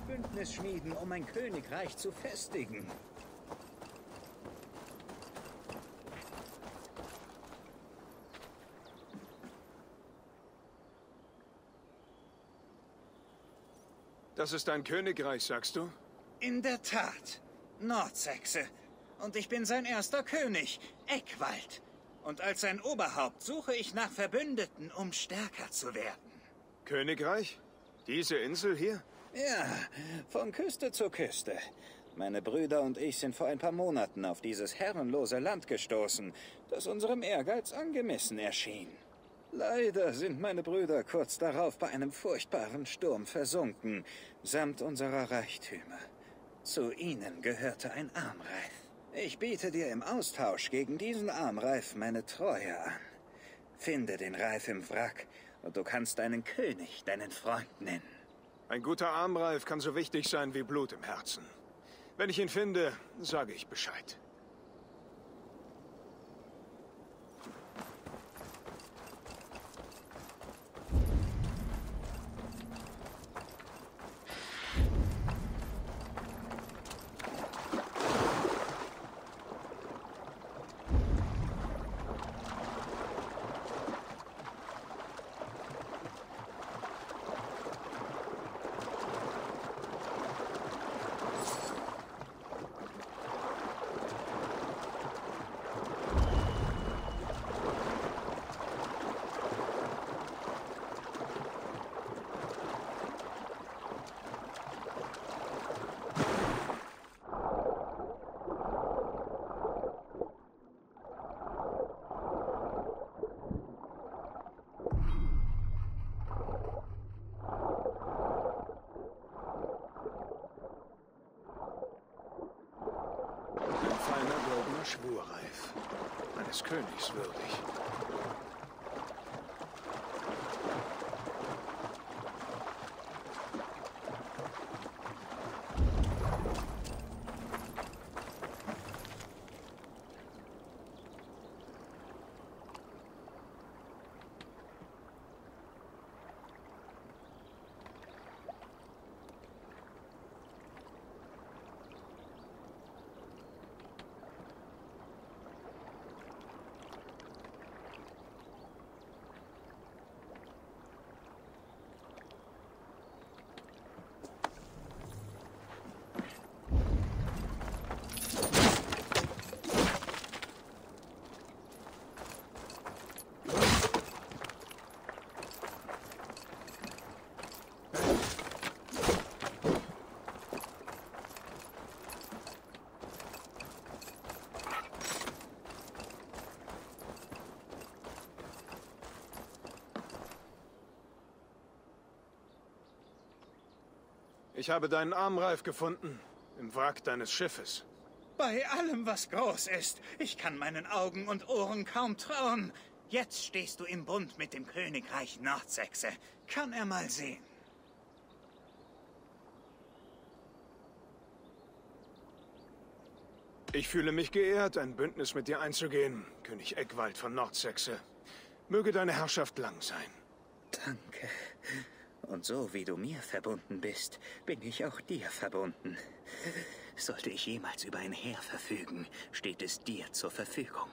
Bündnis schmieden, um mein Königreich zu festigen. Das ist ein Königreich, sagst du? In der Tat. Nordsechse. Und ich bin sein erster König, Eckwald. Und als sein Oberhaupt suche ich nach Verbündeten, um stärker zu werden. Königreich? Diese Insel hier? Ja, von Küste zu Küste. Meine Brüder und ich sind vor ein paar Monaten auf dieses herrenlose Land gestoßen, das unserem Ehrgeiz angemessen erschien. Leider sind meine Brüder kurz darauf bei einem furchtbaren Sturm versunken, samt unserer Reichtümer. Zu ihnen gehörte ein Armreif. Ich biete dir im Austausch gegen diesen Armreif meine Treue an. Finde den Reif im Wrack und du kannst deinen König deinen Freund nennen. Ein guter Armreif kann so wichtig sein wie Blut im Herzen. Wenn ich ihn finde, sage ich Bescheid. Schwurreif. Eines Königs würdig. Ich habe deinen Armreif gefunden. Im Wrack deines Schiffes. Bei allem, was groß ist, ich kann meinen Augen und Ohren kaum trauen. Jetzt stehst du im Bund mit dem Königreich Nordsechse. Kann er mal sehen. Ich fühle mich geehrt, ein Bündnis mit dir einzugehen, König Eckwald von Nordsechse. Möge deine Herrschaft lang sein. Danke. Und so wie du mir verbunden bist, bin ich auch dir verbunden. Sollte ich jemals über ein Heer verfügen, steht es dir zur Verfügung.